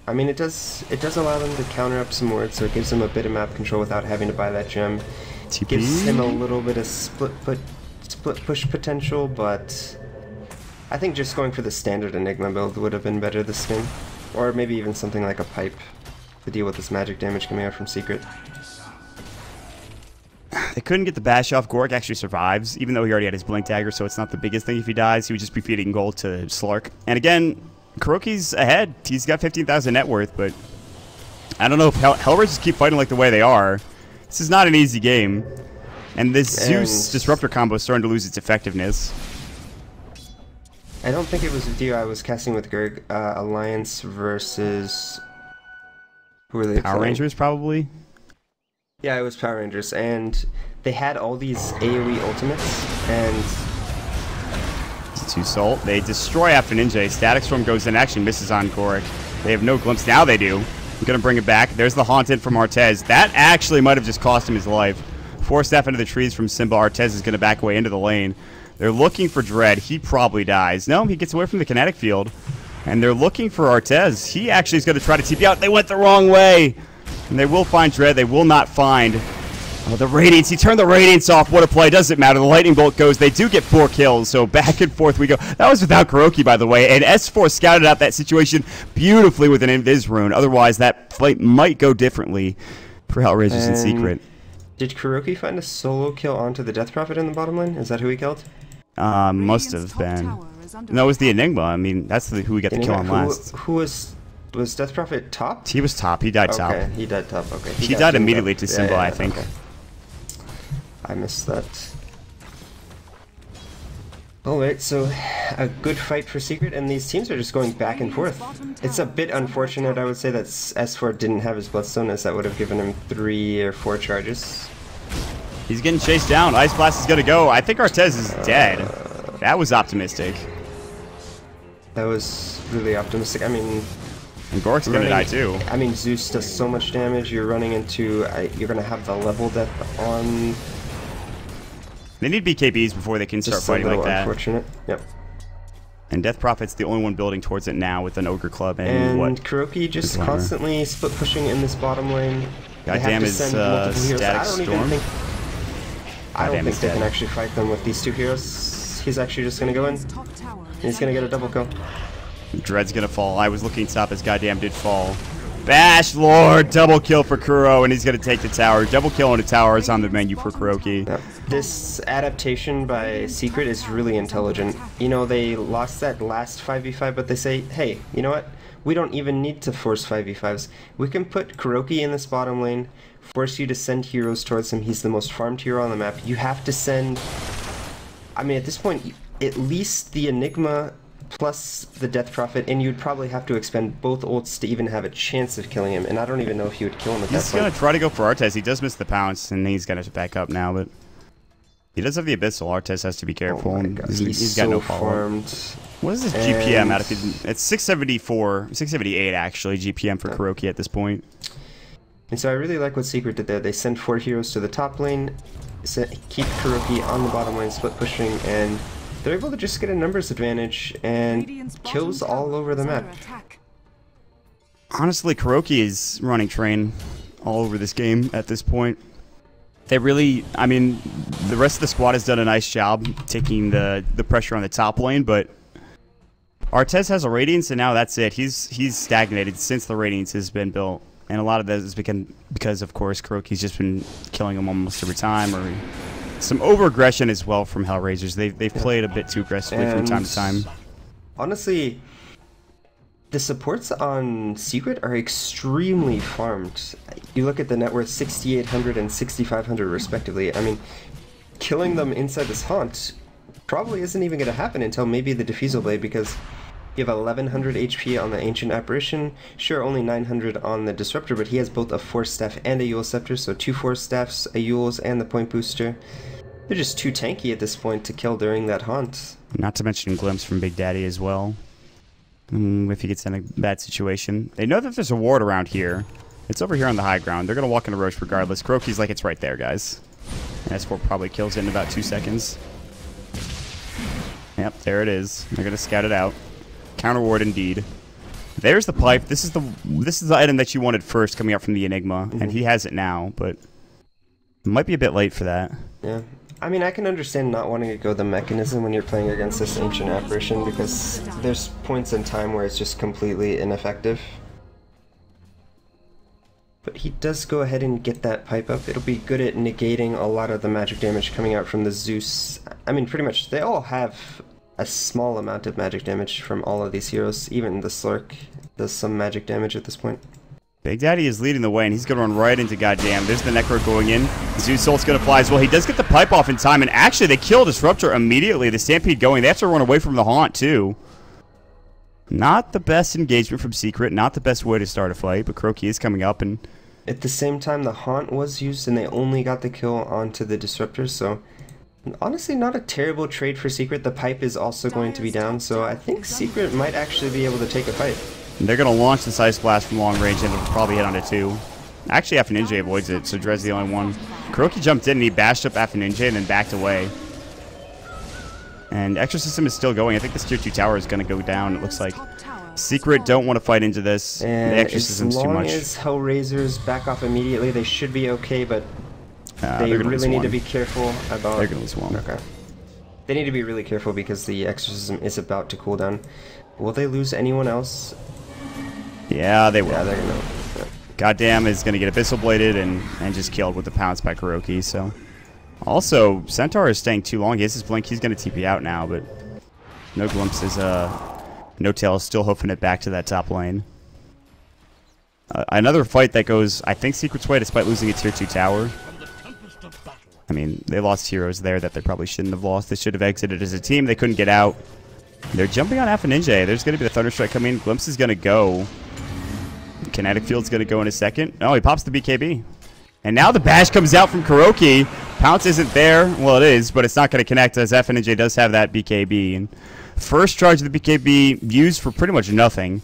I mean, it does it does allow them to counter up some words, so it gives them a bit of map control without having to buy that gem. TP. gives him a little bit of split put split push potential, but I think just going for the standard Enigma build would have been better this game. Or maybe even something like a pipe to deal with this magic damage coming out from Secret. They couldn't get the bash off. Gorek actually survives, even though he already had his blink dagger, so it's not the biggest thing if he dies. He would just be feeding gold to Slark. And again, KuroKy's ahead. He's got 15,000 net worth, but I don't know if Hell- Hellraisers keep fighting like the way they are. This is not an easy game. And this Zeus Disruptor combo is starting to lose its effectiveness. I don't think it was with you. I was casting with Gerg. Uh, Alliance versus who were they? Power playing? Rangers, probably. Yeah, it was Power Rangers, and they had all these AOE ultimates, and to Salt. They destroy after Ninja. Static Storm goes in, actually misses on Gorek. They have no glimpse. Now they do. I'm going to bring it back. There's the Haunted from Artez. That actually might have just cost him his life. Force Staff into the trees from Simba. Artez is going to back away into the lane. They're looking for Dread. He probably dies. No, he gets away from the kinetic field. And they're looking for Artez. He actually is going to try to TP out. They went the wrong way. And they will find Dread. They will not find Oh, the Radiance. He turned the Radiance off. What a play. Doesn't matter. The Lightning Bolt goes. They do get four kills. So back and forth we go. That was without KuroKy, by the way. And S4 scouted out that situation beautifully with an Invis rune. Otherwise, that fight might go differently for Hellraisers in secret. did KuroKy find a solo kill onto the Death Prophet in the bottom lane? Is that who he killed? Uh, must have been. tower is No, it was the. Enigma. I mean, that's the, who we got the kill on who, last. who was was Death Prophet top? He was top. He died top. Okay, he died top. Okay, He got died immediately up. to Yeah, Simba, yeah, I think. okay. I missed that. Alright, so a good fight for Secret, and these teams are just going back and forth. It's a bit unfortunate, I would say, that S4 didn't have his Bloodstone, as that would have given him three or four charges. He's getting chased down. Ice Blast is going to go. I think Artez is dead. Uh, that was optimistic. That was really optimistic. I mean, And Gork's going to die too. I mean, Zeus does so much damage. You're running into. I you're gonna have the level death on. They need BKBs before they can start Just a fighting little like that. unfortunate. Yep. And Death Prophet's the only one building towards it now with an Ogre Club and, And what? KuroKy just constantly split pushing in this bottom lane. They have Goddam to is, send uh, multiple heroes. I Static don't even Storm? think. I don't think they dead. can actually fight them with these two heroes. He's actually just gonna go in. Radiant's top tower and He's gonna get a double kill. Dread's gonna fall. I was looking top as Goddam did fall. Bash Lord, double kill for Kuro, and he's gonna take the tower. Double kill on the tower is on the menu for KuroKy. This adaptation by Secret is really intelligent. You know, they lost that last 5v5, but they say, hey, you know what? We don't even need to force 5v5s. We can put KuroKy in this bottom lane, force you to send heroes towards him. He's the most farmed hero on the map. You have to send. I mean, at this point, at least the Enigma plus the Death Prophet, and you'd probably have to expend both ults to even have a chance of killing him. And I don't even know if you would kill him at He's that gonna try to go for Artez. He does miss the pounce, and he's gonna back up now, but he does have the Abyssal. Artez has to be oh careful. Oh my God, he's, he's, he's got so no farmed. What is his GPM out And- of It's 674, 678 actually, GPM for KuroKy at this point. And so I really like what Secret did there. They sent four heroes to the top lane, set, keep KuroKy on the bottom lane, split pushing, and they're able to just get a numbers advantage and kills all over the map. Honestly, KuroKy is running train all over this game at this point. They really, I mean, the rest of the squad has done a nice job taking the, the pressure on the top lane, but Artez has a Radiance, and now that's it. He's he's stagnated since the Radiance has been built, and a lot of that is because, because of course, KuroKy's just been killing him almost every time, or some over-aggression as well from Hellraisers. They've, they've played a bit too aggressively from time to time. Honestly, the supports on Secret are extremely farmed. You look at the net worth 6,800 and 6,500 respectively. I mean, killing them inside this haunt probably isn't even going to happen until maybe the Diffusal Blade because You have 1100 HP on the Ancient Apparition. Sure, only 900 on the Disruptor, but he has both a Force Staff and a Eul's Scepter, so two Force Staffs, a Eul's, and the Point Booster. They're just too tanky at this point to kill during that haunt. Not to mention Glimpse from Big Daddy as well. Mm, if he gets in a bad situation. They know that there's a ward around here. It's over here on the high ground. They're going to walk into Rosh regardless. KuroKy's like, it's right there, guys. And S4 probably kills it in about two seconds. Yep, there it is. They're going to scout it out. Counter ward indeed. There's the pipe. This is the this is the item that you wanted first coming out from the Enigma, and he mhm. has it now, but it might be a bit late for that. Yeah. I mean, I can understand not wanting to go the Mekansm when you're playing against this ancient apparition because there's points in time where it's just completely ineffective. But he does go ahead and get that pipe up. It'll be good at negating a lot of the magic damage coming out from the Zeus. I mean, pretty much, they all have a small amount of magic damage from all of these heroes. Even the Slark does some magic damage at this point. Big Daddy is leading the way, and he's going to run right into Goddam. There's the Necro going in. Zeus Ult's going to fly as well. He does get the pipe off in time, and actually they kill Disruptor immediately. The Stampede going. They have to run away from the Haunt, too. Not the best engagement from Secret. Not the best way to start a fight, but KuroKy is coming up, and At the same time, the Haunt was used and they only got the kill onto the Disruptor, so honestly not a terrible trade for Secret. The pipe is also going to be down, so I think Secret might actually be able to take a fight. they're going to launch the Ice Blast from long range, and it'll probably hit on onto two. Actually, Afo Ninja avoids it, so Dread's the only one. KuroKy jumped in, and he bashed up Afo Ninja, and then backed away. And Exorcism is still going. I think this tier 2 tower is going to go down, it looks like. Top tower has Secret don't want to fight into this. And the as exorcism's too long much. as Hellraisers back off immediately, they should be okay, but Uh, they really need to be careful about... They're gonna lose one. Okay. They need to be really careful because the Exorcism is about to cool down. Will they lose anyone else? Yeah, they will. Yeah, they're gonna... yeah. Goddam is gonna get abyssal bladed and and just killed with the pounce by KuroKy. So, also Centaur is staying too long. He has his blink. He's gonna TP out now, but no glimpses. Uh, n0tail is still hoofing it back to that top lane. Uh, another fight that goes, I think, Secret's way despite losing a tier two tower. I mean, they lost heroes there that they probably shouldn't have lost. They should have exited as a team. They couldn't get out. They're jumping on Afo Ninja. There's going to be the Thunderstrike coming. Glimpse is going to go. Kinetic Field's going to go in a second. Oh, he pops the BKB. And now the bash comes out from KuroKy. Pounce isn't there. Well, it is, but it's not going to connect as FNJ does have that BKB. And first charge of the BKB used for pretty much nothing.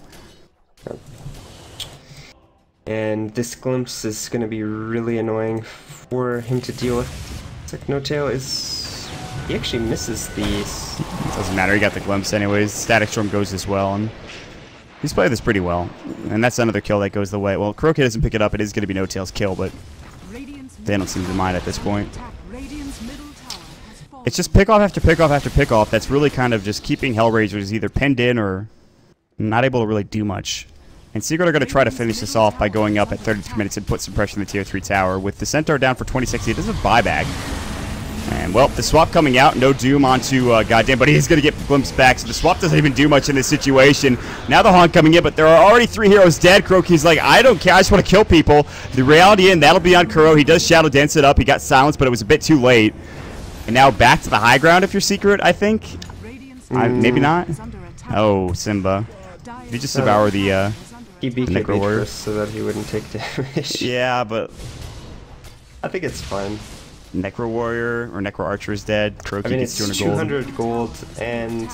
And this glimpse is going to be really annoying for him to deal with. It's like n0tail is... He actually misses these. Doesn't matter. He got the glimpse anyways. Static Storm goes as well. And he's played this pretty well. And that's another kill that goes the way. Well, KuroKy doesn't pick it up. It is going to be n0tail's kill, but they don't seem to mind at this point. It's just pick off after pick off after pick off. That's really kind of just keeping Hellraisers either pinned in or not able to really do much. And Secret are going to try to finish this off by going up at 33 minutes and put some pressure in the tier 3 tower. With the Centaur down for 26, he does a buyback. And, well, the swap coming out. No Doom onto uh, Goddam, but he's going to get glimpsed back. So the swap doesn't even do much in this situation. Now the Haunt coming in, but there are already three heroes dead. KuroKy's like, I don't care. I just want to kill people. The reality in, that'll be on Kuro. He does Shadow Dance it up. He got silenced, but it was a bit too late. And now back to the high ground if you're Secret, I think. Radiant's I, maybe not. is under attack. Oh, Simba. Dire's Did you just devour the, uh... He Necro BKB'd Warrior. so that he wouldn't take damage. Yeah, but I think it's fine. Necro Warrior or Necro Archer is dead. KuroKy I mean, gets it's 200 gold. 200 gold, and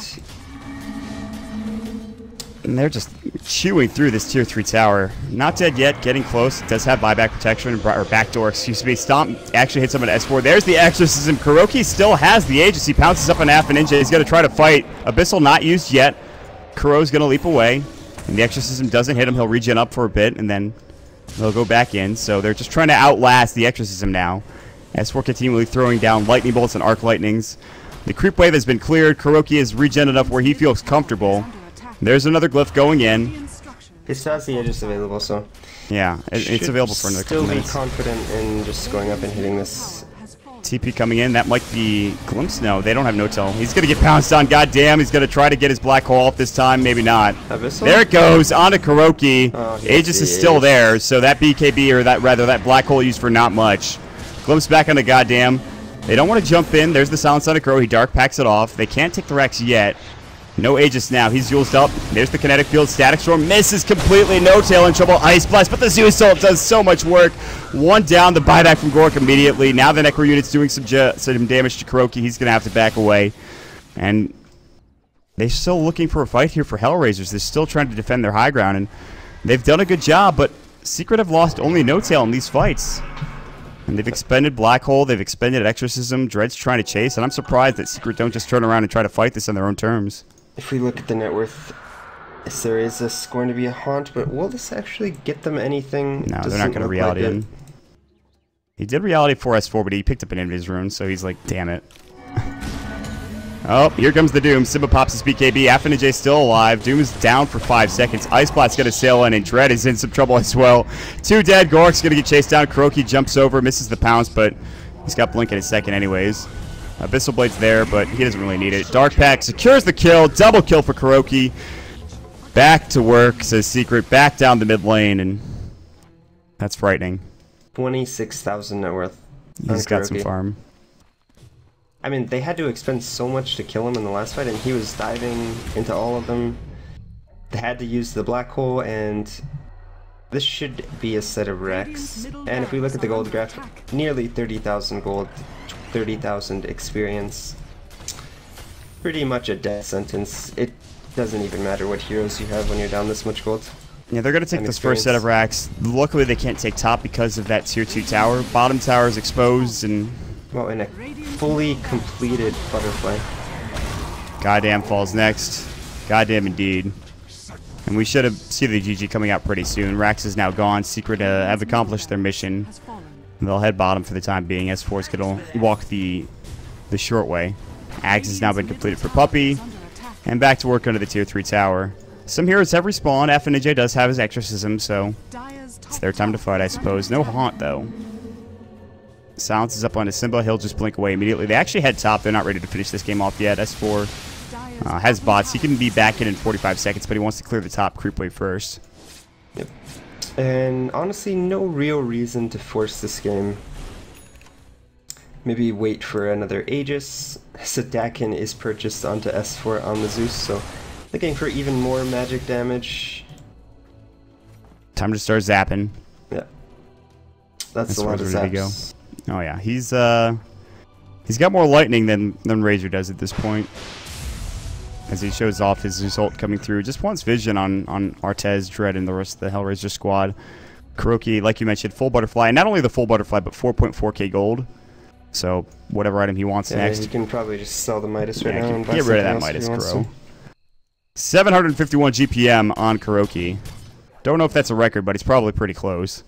And they're just chewing through this tier 3 tower. Not dead yet, getting close. It does have buyback protection, or backdoor, excuse me. Stomp actually hits him at S4. There's the Exorcism. KuroKy still has the agency. Pounces up on an Ninja. He's going to try to fight. Abyssal not used yet. Kuro's going to leap away. And the Exorcism doesn't hit him. He'll regen up for a bit, and then they'll go back in. So they're just trying to outlast the Exorcism now. S4 continually throwing down lightning bolts and arc lightnings. The creep wave has been cleared. KuroKy is regen enough where he feels comfortable. There's another glyph going in. Radiant structures it has the edges available, so Yeah, it, it's available for another still be minutes. confident in just going up and hitting this. TP coming in. That might be Glimpse. No, they don't have n0tail. He's gonna get pounced on. Goddam, he's gonna try to get his black hole off this time. Maybe not. Abyssal? There it goes onto KuroKy. Oh, he Aegis is still there, so that BKB or that rather that black hole used for not much. Glimpse back on the Goddam. They don't want to jump in. There's the silence on Kuro. He Dark Pacts it off. They can't take the Rex yet. No Aegis now. He's used up. There's the kinetic field. Static Storm misses completely. n0tail in trouble. Ice Blast. But the Zeus Ult does so much work. One down. The buyback from Gork immediately. Now the Necro unit's doing some, some damage to KuroKy. He's going to have to back away. And they're still looking for a fight here for Hellraisers. They're still trying to defend their high ground. And they've done a good job. But Secret have lost only n0tail in these fights. And they've expended Black Hole, they've expended Exorcism, Dread's trying to chase, and I'm surprised that Secret don't just turn around and try to fight this on their own terms. If we look at the net worth, yes, there is this going to be a haunt, but will this actually get them anything? No, they're Doesn't going to reality like it. He did reality 4S4, but he picked up an Invis rune, so he's like, damn it. oh, here comes the Doom. Simba pops his BKB. Afo Ninja still alive. Doom is down for five seconds. Ice Blast's going to sail in, and Dread is in some trouble as well. Two dead. Gork's going to get chased down. KuroKy jumps over, misses the pounce, but he's got Blink in a second anyways. Uh, Abyssal Blade's there, but he doesn't really need it. Dark Pact secures the kill. Double kill for KuroKy. Back to work, says Secret. Back down the mid lane, and that's frightening. 26,000 net worth. He's got some farm. I mean, they had to expend so much to kill him in the last fight, and he was diving into all of them. They had to use the black hole, and this should be a set of wrecks. And if we look at the gold graph, nearly 30,000 gold, 30,000 experience. Pretty much a death sentence. It doesn't even matter what heroes you have when you're down this much gold. Yeah, they're going to take this first set of racks. Luckily, they can't take top because of that tier 2 tower. Bottom tower is exposed, and Well, in a fully completed butterfly. Goddam falls next. Goddam indeed. And we should have seen the GG coming out pretty soon. Rax is now gone. Secret uh, have accomplished their mission. They'll head bottom for the time being. S4 is going to walk the the short way. Axe has now been completed for Puppey. And back to work under the tier 3 tower. Some heroes have respawned. FNJ does have his exorcism, so it's their time to fight, I suppose. No haunt, though. Silence is up on Simba. He'll just blink away immediately. They actually head top. They're not ready to finish this game off yet. S4 uh, has bots. He can be back in in 45 seconds, but he wants to clear the top creep wave first. And honestly, no real reason to force this game. Maybe wait for another Aegis. Sadakin is purchased onto S4 on the Zeus, so looking for even more magic damage. Time to start zapping. Yeah. That's That's a lot of zaps. Oh yeah, he's uh, he's got more lightning than than Razor does at this point. As he shows off his result coming through, just wants vision on on Artez, Dread, and the rest of the Hellraiser squad. KuroKy, like you mentioned, full butterfly, and not only the full butterfly, but 4.4k gold. So whatever item he wants Yeah, next, you can probably just sell the Midas right Yeah, now get- and get rid of that something else if Midas Kuro. 751 GPM on KuroKy. Don't know if that's a record, but it's probably pretty close.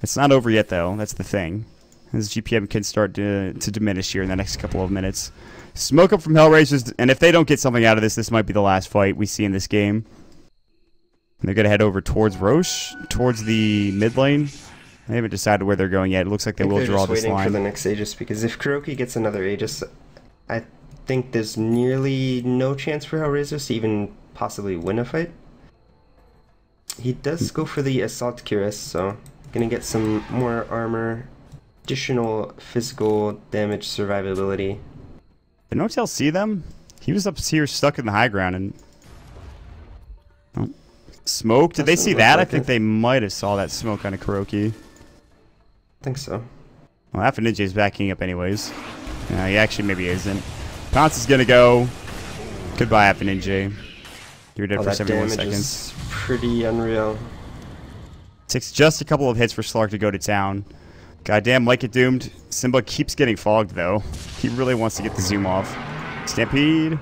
It's not over yet, though. That's the thing. His GPM can start to, to diminish here in the next couple of minutes. Smoke up from Hellraisers, and if they don't get something out of this, this might be the last fight we see in this game. And they're going to head over towards Rosh, towards the mid lane. They haven't decided where they're going yet. It looks like they will they're draw just this waiting for the next Aegis because if KuroKy gets another Aegis, I think there's nearly no chance for Hellraisers to even possibly win a fight. He does hmm. go for the Assault Cuirass, so gonna get some more armor, additional physical damage survivability. Did n0tail see them? He was up here stuck in the high ground and... Oh. Smoke? Did they see that? I think it. they might have saw that smoke on a KuroKy. I think so. Well, Afo Ninja is backing up anyways. Uh, he actually maybe isn't. Pounce is gonna go. Goodbye, Afo Ninja. You're dead Oh, for 71 seconds. is pretty unreal. Takes just a couple of hits for Slark to go to town. Goddam, like it doomed. Simba keeps getting fogged though. He really wants to get the zoom off. Stampede.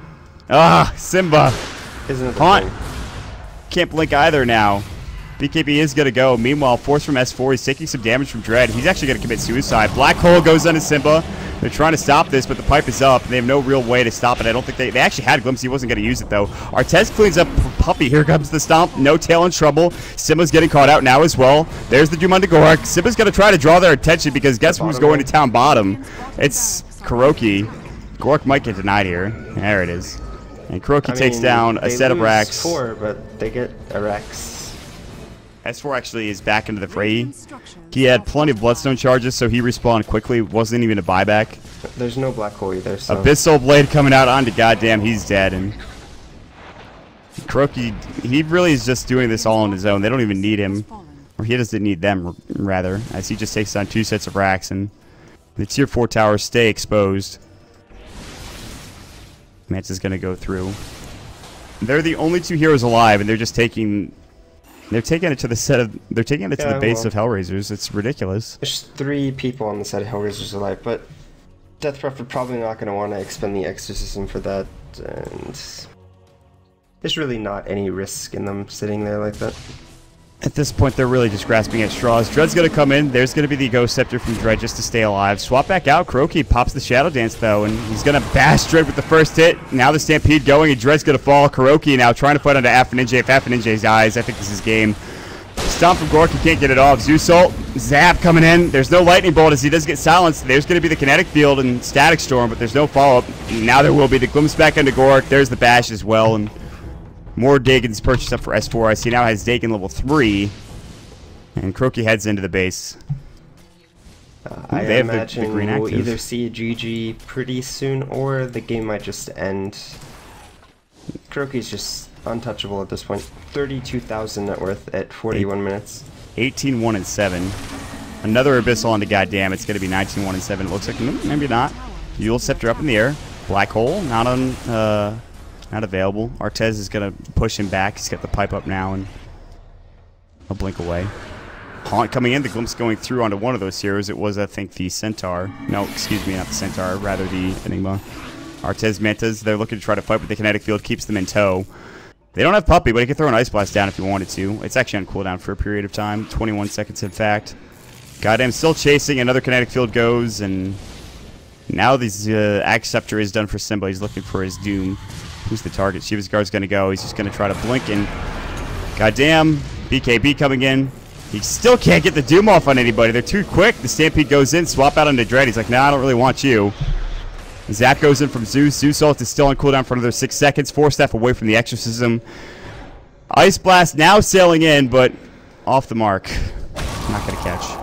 Ah, Simba. Isn't Haunt. Can't blink either now. BKB is going to go. Meanwhile, Force from S4 is taking some damage from Dread. He's actually going to commit suicide. Black Hole goes onto Simba. They're trying to stop this, but the pipe is up. and They have no real way to stop it. I don't think they... They actually had glimpse. He wasn't going to use it, though. Artez cleans up Puppey. Here comes the stomp. n0tail in trouble. Simba's getting caught out now as well. There's the Doom on Gorek. Simba's going to try to draw their attention because guess who's going lane. to town bottom? It's KuroKy. Gork might get denied here. There it is. And KuroKy I takes mean, down a set of lose racks. Four, but they get a Rex. S4 actually is back into the fray. He had plenty of. Bloodstone charges, so he respawned quickly. Wasn't even a buyback. There's no black hole either, so... Abyssal Blade coming out onto Goddam, he's dead. And KuroKy, he really is just doing this all on his own. They don't even need him. Or he doesn't need them, rather, as he just takes on two sets of racks and the tier 4 towers stay exposed. Manta's gonna go through. They're the only two heroes alive, and they're just taking... They're taking it to the set of... They're taking it to Yeah, the base well. of Hellraisers. It's ridiculous. There's three people on the set of Hellraiser's alive, but Death are probably not going to want to expend the exorcism for that, and there's really not any risk in them sitting there like that. At this point, they're really just grasping at straws. Dread's gonna come in. There's gonna be the Ghost Scepter from Dread just to stay alive. Swap back out. KuroKy pops the Shadow Dance though, and he's gonna bash Dread with the first hit. Now the Stampede going, and Dread's gonna fall. KuroKy now trying to fight onto Afo Ninja. If Afo Ninja dies, I think this is game. Stomp from Gork, he can't get it off. Zeusult, Zap coming in. There's no Lightning Bolt as he does get silenced. There's going to be the Kinetic Field and Static Storm, but there's no follow-up. Now there will be the Glimpse back into Gork. There's the Bash as well, and more Dagon's purchased up for S4. I see now has Dagon level 3. And KuroKy heads into the base. Uh, I they have the- the imagine green we'll active. either see a GG pretty soon, or the game might just end. KuroKy's just untouchable at this point. 32,000 net worth at 41 minutes. 18 1 and 7. Another Abyssal onto Goddam. It's going to be 19 1 and 7. It looks like maybe not. Eul's Scepter up in the air. Black Hole not on uh, not available. Artez is going to push him back. He's got the pipe up now and a blink away. Haunt coming in. The glimpse going through onto one of those heroes. It was I think the Centaur. No, excuse me, not the Centaur. Rather the Enigma. Artez Mantas. They're looking to try to fight, but the kinetic field keeps them in tow. They don't have Puppey, but he could throw an Ice Blast down if he wanted to. It's actually on cooldown for a period of time. 21 seconds, in fact. Goddam, still chasing. Another kinetic field goes, and now this uh, Acceptor is done for Simba. He's looking for his Doom. Who's the target? Shiva's Guard's going to go. He's just going to try to blink, and Goddam, BKB coming in. He still can't get the Doom off on anybody. They're too quick. The Stampede goes in, swap out onto Dread. He's like, nah, I don't really want you. Zap goes in from Zeus. Zeus ult is still on cooldown for another six seconds. Force Staff away from the exorcism. Ice Blast now sailing in, but off the mark. Not going to catch.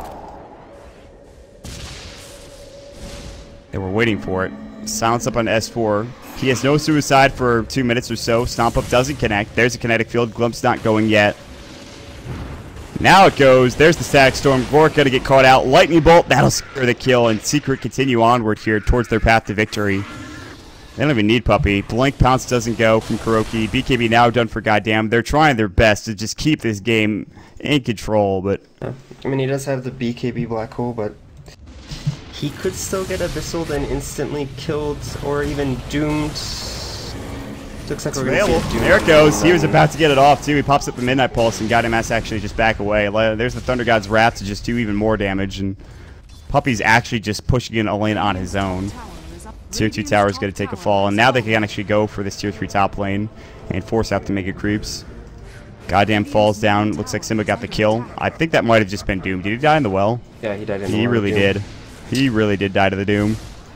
They were waiting for it. Silence up on S4. He has no suicide for two minutes or so. Stomp up doesn't connect. There's a kinetic field. Glimpse not going yet. Now it goes. There's the Static Storm. Gork going to get caught out. Lightning Bolt. That'll secure the kill. And Secret continue onward here towards their path to victory. They don't even need Puppey. Blink Pounce doesn't go from KuroKy. BKB now done for Goddam. They're trying their best to just keep this game in control, but I mean, he does have the BKB black hole, but he could still get Abyssal and instantly killed or even doomed. Looks like we're gonna see available. a Doom There it goes. He was about to get it off too. He pops up the Midnight Pulse and Goddam has to actually just back away. There's the Thunder God's Wrath to just do even more damage, and Puppey's actually just pushing in a lane on his own. Tier 2 tower is going to take a fall, and now they can actually go for this Tier 3 top lane and force out the Mega Creeps. Goddam falls down. Looks like Simba got the kill. I think that might have just been Doom. Did he die in the well? Yeah, he died in the well. He really did. He really did die to the Doom.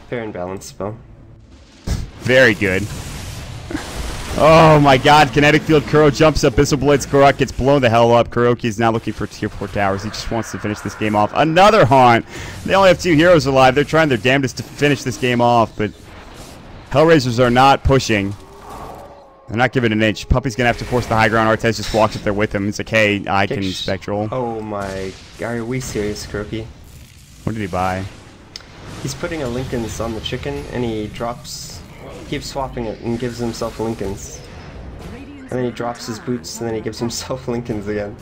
Fair and balanced spell. Very good. Oh my god, Kinetic Field Kuro jumps up, Abyssal Blades Korok gets blown the hell up. KuroKy is now looking for tier 4 towers. He just wants to finish this game off. Another Haunt! They only have two heroes alive. They're trying their damnedest to finish this game off, but Hellraisers are not pushing. They're not giving an inch. Puppey's gonna have to force the high ground. Artez just walks up there with him. It's like, hey, I can Spectral. Oh my, are we serious, KuroKy? What did he buy? He's putting a Linken's on the chicken, and he drops, keeps swapping it, and gives himself Linken's. And then he drops his boots, and then he gives himself Linken's again.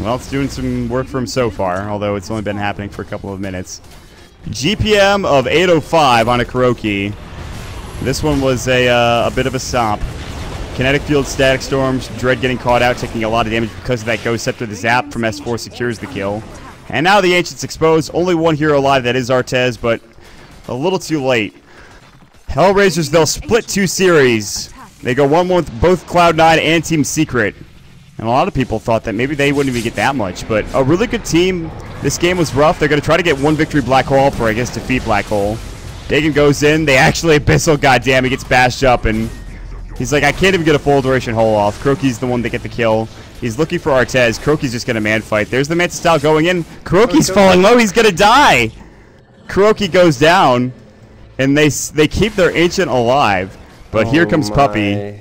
Well, it's doing some work for him so far, although it's only been happening for a couple of minutes. GPM of 805 on a KuroKy. This one was a, uh, a bit of a stomp. Kinetic Field, Static Storms, Dread getting caught out, taking a lot of damage because of that Ghost Scepter. The Zap from S4 secures the kill. And now the Ancient's exposed. Only one hero alive, that is Artez, but a little too late. Hellraisers, they'll split two series. They go 1 1 with both Cloud9 and Team Secret. And a lot of people thought that maybe they wouldn't even get that much, but a really good team. This game was rough. They're going to try to get one victory Black Hole for, I guess, defeat Black Hole. Dagon goes in. They actually Abyssal, Goddam, he gets bashed up, and he's like, I can't even get a full duration hole off. KuroKy's the one that get the kill. He's looking for Artez. KuroKy's just going to man fight. There's the Manta style going in. KuroKy's go. falling low. He's going to die. KuroKy goes down, and they they keep their ancient alive. But here Oh comes Puppey.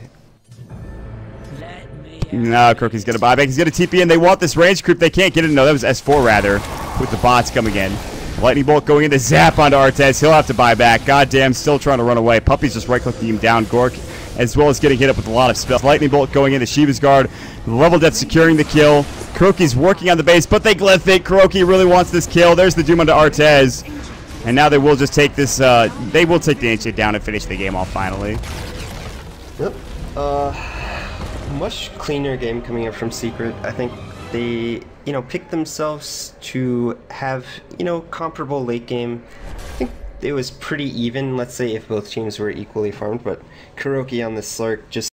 No, KuroKy's gonna buy back. He's gonna TP in. They want this range creep. They can't get it. No, that was S4 rather. With the bots coming in. Lightning bolt going into zap onto Artez. He'll have to buy back. Goddam, still trying to run away. Puppey's just right clicking him down. Gork, as well as getting hit up with a lot of spells. Lightning bolt going into Shiva's guard. Level death securing the kill. KuroKy's working on the base, but they glyph it. KuroKy really wants this kill. There's the doom onto Artez. And now they will just take this. Uh, they will take the ancient down and finish the game off finally. Yep. Uh, much cleaner game coming up from Secret. I think they, you know, picked themselves to have, you know, comparable late game. I think it was pretty even, let's say, if both teams were equally farmed, but KuroKy on the Slark just